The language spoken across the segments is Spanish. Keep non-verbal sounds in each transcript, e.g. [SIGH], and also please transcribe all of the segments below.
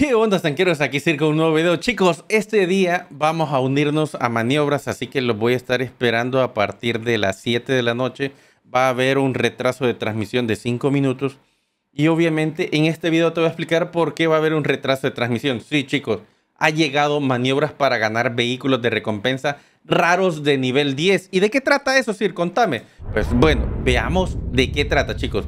¿Qué onda, estanqueros? Aquí Circo, un nuevo video. Chicos, este día vamos a unirnos a maniobras, así que los voy a estar esperando a partir de las 7 de la noche. Va a haber un retraso de transmisión de 5 minutos. Y obviamente en este video te voy a explicar por qué va a haber un retraso de transmisión. Sí, chicos, ha llegado maniobras para ganar vehículos de recompensa raros de nivel 10. ¿Y de qué trata eso, Sir? Contame. Pues bueno, veamos de qué trata, chicos.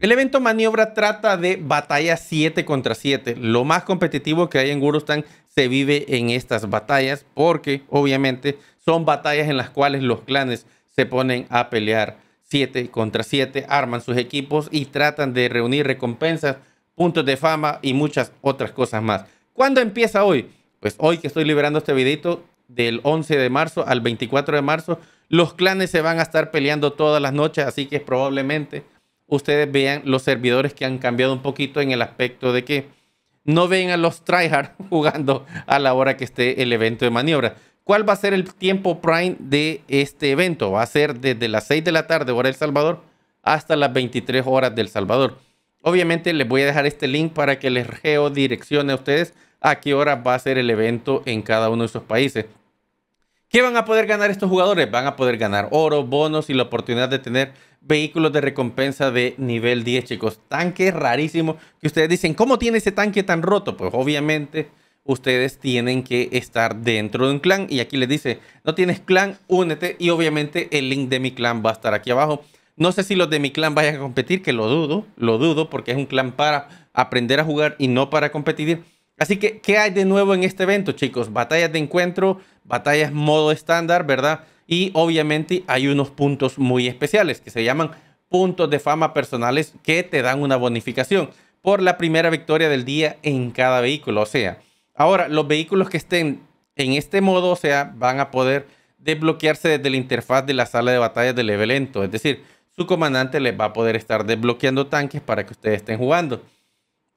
El evento maniobra trata de batalla 7 contra 7. Lo más competitivo que hay en Gurustan se vive en estas batallas porque obviamente son batallas en las cuales los clanes se ponen a pelear 7 contra 7, arman sus equipos y tratan de reunir recompensas, puntos de fama y muchas otras cosas más. ¿Cuándo empieza hoy? Pues hoy que estoy liberando este videito del 11 de marzo al 24 de marzo, los clanes se van a estar peleando todas las noches, así que probablemente ustedes vean los servidores que han cambiado un poquito en el aspecto de que no ven a los tryhard [LAUGHS] jugando a la hora que esté el evento de maniobra. ¿Cuál va a ser el tiempo prime de este evento? Va a ser desde las 6 de la tarde, hora El Salvador, hasta las 23 horas del Salvador. Obviamente les voy a dejar este link para que les geodireccione a ustedes a qué hora va a ser el evento en cada uno de esos países. ¿Qué van a poder ganar estos jugadores? Van a poder ganar oro, bonos y la oportunidad de tener vehículos de recompensa de nivel 10, chicos. Tanque rarísimo que ustedes dicen, ¿cómo tiene ese tanque tan roto? Pues obviamente ustedes tienen que estar dentro de un clan. Y aquí les dice, no tienes clan, únete. Y obviamente el link de mi clan va a estar aquí abajo. No sé si los de mi clan vayan a competir, que lo dudo, lo dudo, porque es un clan para aprender a jugar y no para competir. Así que, ¿qué hay de nuevo en este evento, chicos? Batallas de encuentro, batallas modo estándar, ¿verdad? Y obviamente hay unos puntos muy especiales que se llaman puntos de fama personales que te dan una bonificación por la primera victoria del día en cada vehículo. O sea, ahora los vehículos que estén en este modo, o sea, van a poder desbloquearse desde la interfaz de la sala de batalla del evento. Es decir, su comandante les va a poder estar desbloqueando tanques para que ustedes estén jugando.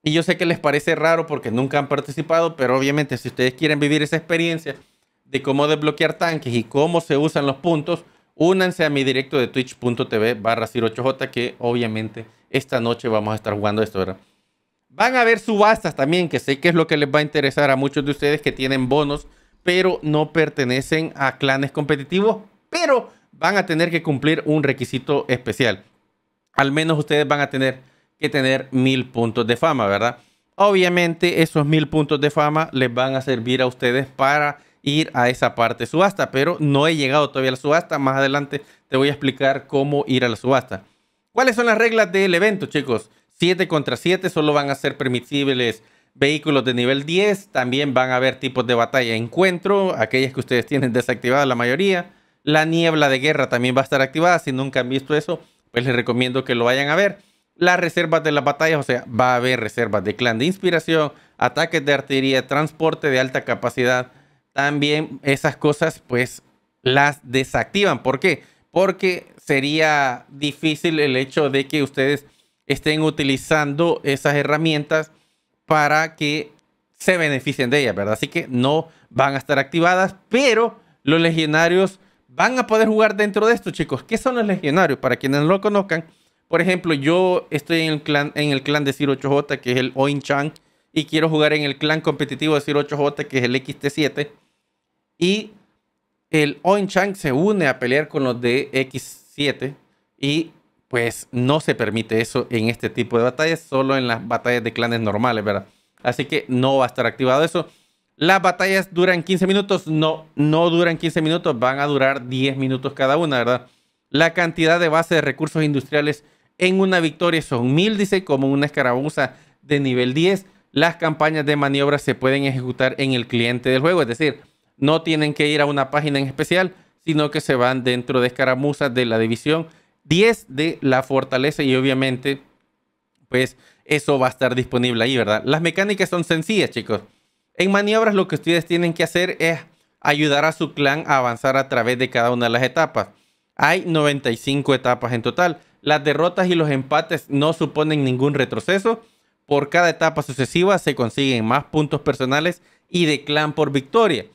Y yo sé que les parece raro porque nunca han participado, pero obviamente si ustedes quieren vivir esa experiencia de cómo desbloquear tanques y cómo se usan los puntos, únanse a mi directo de twitch.tv barra 08j que obviamente esta noche vamos a estar jugando esto, ¿verdad? Van a haber subastas también, que sé que es lo que les va a interesar a muchos de ustedes que tienen bonos, pero no pertenecen a clanes competitivos, pero van a tener que cumplir un requisito especial. Al menos ustedes van a tener que tener mil puntos de fama, ¿verdad? Obviamente esos mil puntos de fama les van a servir a ustedes para ir a esa parte subasta, pero no he llegado todavía a la subasta. Más adelante te voy a explicar cómo ir a la subasta. ¿Cuáles son las reglas del evento, chicos? 7 contra 7 solo van a ser permisibles vehículos de nivel 10. También van a haber tipos de batalla encuentro, aquellas que ustedes tienen desactivadas la mayoría. La niebla de guerra también va a estar activada. Si nunca han visto eso, pues les recomiendo que lo vayan a ver las reservas de las batallas, o sea, va a haber reservas de clan de inspiración, ataques de artillería, transporte de alta capacidad. También esas cosas, pues, las desactivan. ¿Por qué? Porque sería difícil el hecho de que ustedes estén utilizando esas herramientas para que se beneficien de ellas, ¿verdad? Así que no van a estar activadas, pero los legionarios van a poder jugar dentro de esto, chicos. ¿Qué son los legionarios? Para quienes no lo conozcan, por ejemplo, yo estoy en el clan, en el clan de 08J, que es el Oin Chang, y quiero jugar en el clan competitivo de 08J, que es el XT7. Y el Oin Chang se une a pelear con los de X7 y pues no se permite eso en este tipo de batallas, solo en las batallas de clanes normales, ¿verdad? Así que no va a estar activado eso. Las batallas duran 15 minutos, no, no duran 15 minutos, van a durar 10 minutos cada una, ¿verdad? La cantidad de base de recursos industriales en una victoria son mil, dice, como una escaramuza de nivel 10. Las campañas de maniobra se pueden ejecutar en el cliente del juego, es decir, no tienen que ir a una página en especial, sino que se van dentro de escaramuzas de la división 10 de la fortaleza y obviamente, pues eso va a estar disponible ahí, ¿verdad? Las mecánicas son sencillas, chicos. En maniobras lo que ustedes tienen que hacer es ayudar a su clan a avanzar a través de cada una de las etapas. Hay 95 etapas en total. Las derrotas y los empates no suponen ningún retroceso. Por cada etapa sucesiva se consiguen más puntos personales y de clan por victoria.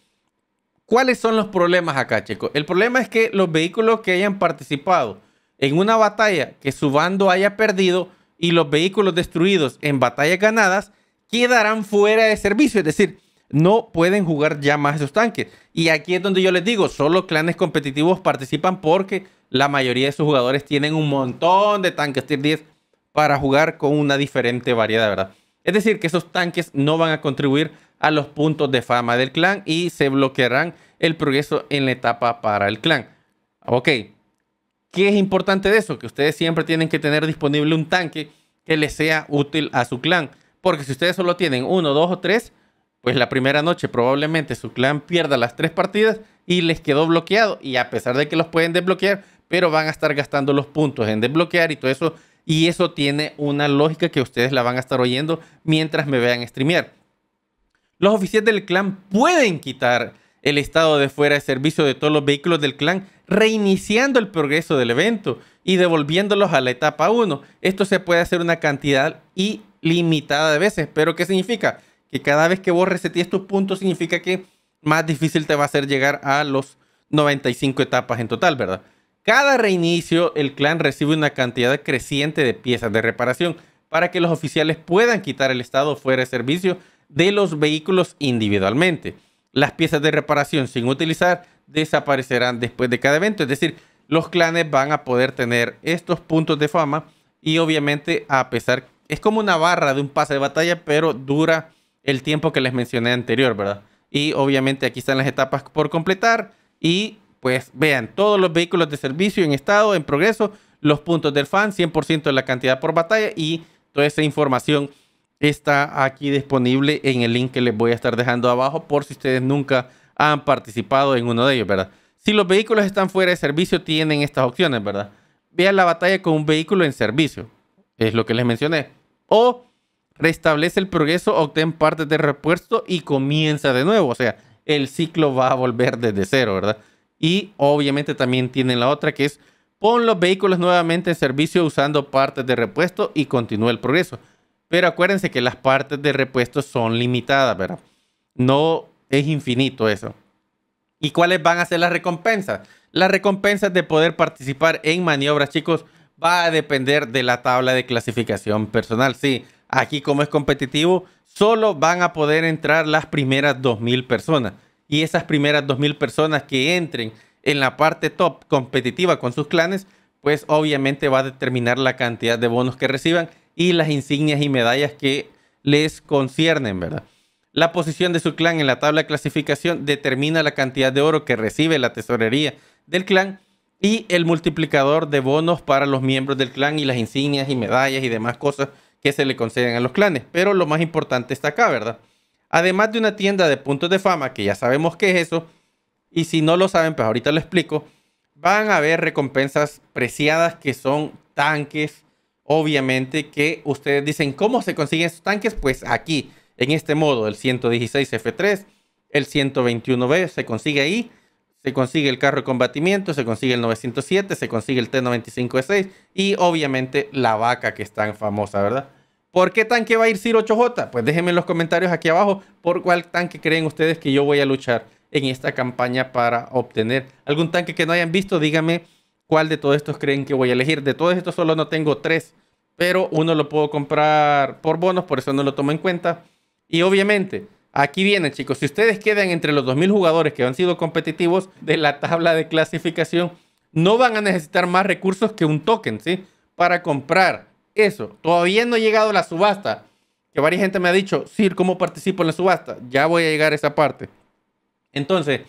¿Cuáles son los problemas acá, chicos? El problema es que los vehículos que hayan participado en una batalla que su bando haya perdido y los vehículos destruidos en batallas ganadas quedarán fuera de servicio. Es decir, no pueden jugar ya más esos tanques. Y aquí es donde yo les digo, solo clanes competitivos participan porque la mayoría de sus jugadores tienen un montón de tanques tier 10 para jugar con una diferente variedad, ¿verdad? Es decir, que esos tanques no van a contribuir a los puntos de fama del clan y se bloquearán el progreso en la etapa para el clan. Ok, ¿qué es importante de eso? Que ustedes siempre tienen que tener disponible un tanque que les sea útil a su clan. Porque si ustedes solo tienen uno, dos o tres, pues la primera noche probablemente su clan pierda las tres partidas y les quedó bloqueado. Y a pesar de que los pueden desbloquear, pero van a estar gastando los puntos en desbloquear y todo eso. Y eso tiene una lógica que ustedes la van a estar oyendo mientras me vean streamear. Los oficiales del clan pueden quitar el estado de fuera de servicio de todos los vehículos del clan, reiniciando el progreso del evento y devolviéndolos a la etapa 1. Esto se puede hacer una cantidad ilimitada de veces. ¿Pero qué significa? Que cada vez que vos resetees tus puntos significa que más difícil te va a ser llegar a los 95 etapas en total, ¿verdad? Cada reinicio, el clan recibe una cantidad creciente de piezas de reparación para que los oficiales puedan quitar el estado fuera de servicio de los vehículos individualmente. Las piezas de reparación sin utilizar desaparecerán después de cada evento, es decir, los clanes van a poder tener estos puntos de fama y obviamente a pesar, es como una barra de un pase de batalla, pero dura el tiempo que les mencioné anterior, ¿verdad? Y obviamente aquí están las etapas por completar y pues vean, todos los vehículos de servicio en estado, en progreso, los puntos del fan, 100% de la cantidad por batalla y toda esa información está aquí disponible en el link que les voy a estar dejando abajo por si ustedes nunca han participado en uno de ellos, ¿verdad? Si los vehículos están fuera de servicio, tienen estas opciones, ¿verdad? Vean la batalla con un vehículo en servicio, es lo que les mencioné. O restablece el progreso, obtén partes de repuesto y comienza de nuevo. O sea, el ciclo va a volver desde cero, ¿verdad? Y obviamente también tienen la otra que es pon los vehículos nuevamente en servicio usando partes de repuesto y continúa el progreso. Pero acuérdense que las partes de repuesto son limitadas, ¿verdad? No es infinito eso. ¿Y cuáles van a ser las recompensas? Las recompensas de poder participar en maniobras, chicos, va a depender de la tabla de clasificación personal. Sí, aquí como es competitivo, solo van a poder entrar las primeras 2.000 personas y esas primeras 2.000 personas que entren en la parte top competitiva con sus clanes, pues obviamente va a determinar la cantidad de bonos que reciban y las insignias y medallas que les conciernen, ¿verdad? La posición de su clan en la tabla de clasificación determina la cantidad de oro que recibe la tesorería del clan y el multiplicador de bonos para los miembros del clan y las insignias y medallas y demás cosas que se le conceden a los clanes. Pero lo más importante está acá, ¿verdad? Además de una tienda de puntos de fama, que ya sabemos qué es eso, y si no lo saben, pues ahorita lo explico, van a haber recompensas preciadas que son tanques, obviamente, que ustedes dicen, ¿cómo se consiguen esos tanques? Pues aquí, en este modo, el 116 F3, el 121B, se consigue ahí, se consigue el carro de combatimiento, se consigue el 907, se consigue el T95E6 y obviamente la vaca que es tan famosa, ¿verdad? ¿Por qué tanque va a ir Sir 8J? Pues déjenme en los comentarios aquí abajo por cuál tanque creen ustedes que yo voy a luchar en esta campaña para obtener algún tanque que no hayan visto. Díganme cuál de todos estos creen que voy a elegir. De todos estos solo no tengo tres, pero uno lo puedo comprar por bonos, por eso no lo tomo en cuenta. Y obviamente, aquí viene chicos, si ustedes quedan entre los 2.000 jugadores que han sido competitivos de la tabla de clasificación, no van a necesitar más recursos que un token, ¿sí? Para comprar eso. Todavía no he llegado la subasta. Que varias gente me ha dicho, Sir, ¿cómo participo en la subasta? Ya voy a llegar a esa parte. Entonces,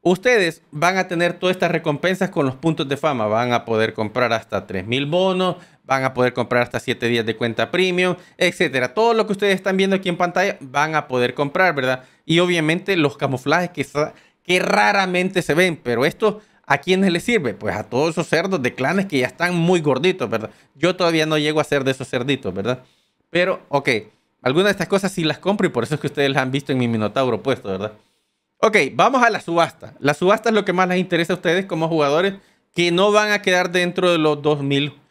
ustedes van a tener todas estas recompensas con los puntos de fama. Van a poder comprar hasta 3.000 bonos, van a poder comprar hasta 7 días de cuenta premium, etcétera. Todo lo que ustedes están viendo aquí en pantalla van a poder comprar, ¿verdad? Y obviamente los camuflajes que, raramente se ven, pero esto ¿A quiénes les sirve? Pues a todos esos cerdos de clanes que ya están muy gorditos, ¿verdad? Yo todavía no llego a ser de esos cerditos, ¿verdad? Pero, ok, algunas de estas cosas sí las compro y por eso es que ustedes las han visto en mi Minotauro puesto, ¿verdad? Ok, vamos a la subasta. La subasta es lo que más les interesa a ustedes como jugadores que no van a quedar dentro de los 2000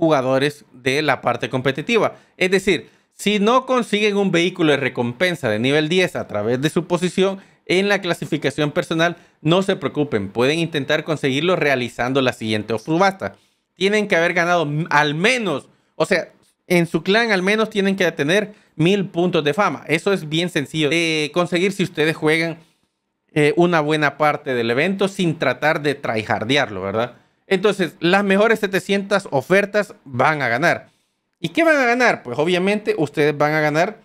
jugadores de la parte competitiva. Es decir, si no consiguen un vehículo de recompensa de nivel 10 a través de su posición, en la clasificación personal, no se preocupen, pueden intentar conseguirlo realizando la siguiente subasta. Tienen que haber ganado al menos, o sea, en su clan al menos tienen que tener mil puntos de fama. Eso es bien sencillo de conseguir si ustedes juegan eh, una buena parte del evento sin tratar de tryhardearlo, ¿verdad? Entonces, las mejores 700 ofertas van a ganar. ¿Y qué van a ganar? Pues obviamente ustedes van a ganar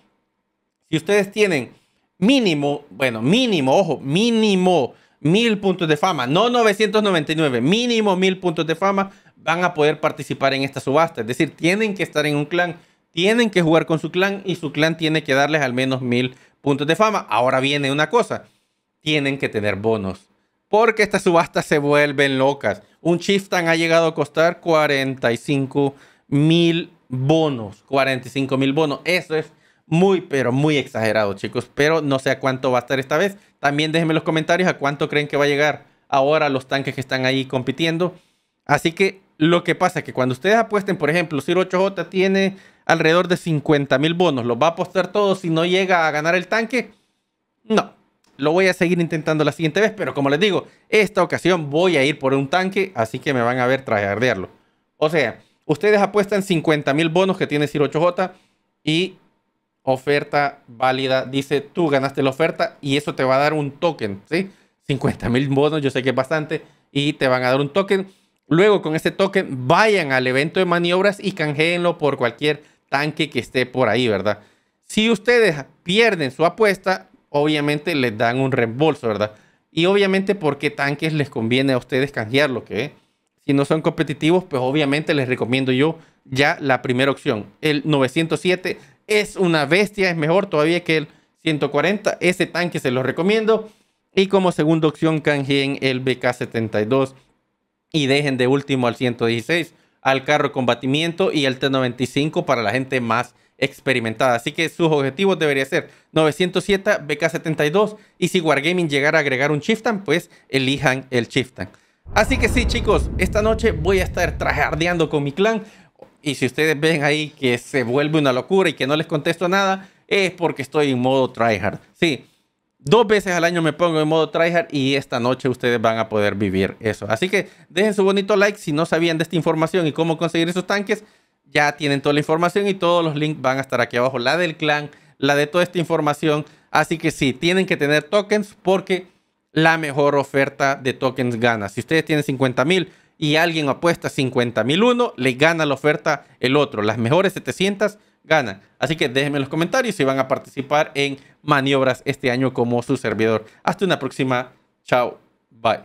si ustedes tienen mínimo, bueno, mínimo, ojo, mínimo mil puntos de fama, no 999, mínimo mil puntos de fama, van a poder participar en esta subasta. Es decir, tienen que estar en un clan, tienen que jugar con su clan y su clan tiene que darles al menos mil puntos de fama. Ahora viene una cosa, tienen que tener bonos. Porque estas subastas se vuelven locas. Un Chieftain ha llegado a costar 45 mil bonos. 45 mil bonos. Eso es muy, pero muy exagerado, chicos. Pero no sé a cuánto va a estar esta vez. También déjenme en los comentarios a cuánto creen que va a llegar ahora los tanques que están ahí compitiendo. Así que lo que pasa es que cuando ustedes apuesten, por ejemplo, Ciro 8J tiene alrededor de 50 mil bonos. ¿Los va a apostar todos si no llega a ganar el tanque? No. Lo voy a seguir intentando la siguiente vez, pero como les digo, esta ocasión voy a ir por un tanque, así que me van a ver trajardearlo. O sea, ustedes apuestan 50 mil bonos que tiene Ciro 8J y oferta válida. Dice, tú ganaste la oferta y eso te va a dar un token, ¿sí? 50 mil bonos, yo sé que es bastante, y te van a dar un token. Luego, con ese token, vayan al evento de maniobras y canjeenlo por cualquier tanque que esté por ahí, ¿verdad? Si ustedes pierden su apuesta, obviamente les dan un reembolso, ¿verdad? Y obviamente, ¿por qué tanques les conviene a ustedes canjearlo? Que si no son competitivos, pues obviamente les recomiendo yo ya la primera opción. El 907 es una bestia, es mejor todavía que el 140. Ese tanque se lo recomiendo. Y como segunda opción, canjeen el BK72 y dejen de último al 116, al carro combatimiento y el T95 para la gente más experimentada. Así que sus objetivos deberían ser 907, BK72 y si Wargaming llegara a agregar un Chieftain, pues elijan el Chieftain. Así que sí, chicos, esta noche voy a estar trajardeando con mi clan. Y si ustedes ven ahí que se vuelve una locura y que no les contesto nada, es porque estoy en modo tryhard. Sí, dos veces al año me pongo en modo tryhard y esta noche ustedes van a poder vivir eso. Así que dejen su bonito like si no sabían de esta información y cómo conseguir esos tanques. Ya tienen toda la información y todos los links van a estar aquí abajo. La del clan, la de toda esta información. Así que sí, tienen que tener tokens porque la mejor oferta de tokens gana. Si ustedes tienen 50 mil y alguien apuesta 50 mil uno, le gana la oferta el otro. Las mejores 700 ganan. Así que déjenme en los comentarios si van a participar en maniobras este año como su servidor. Hasta una próxima. Chao. Bye.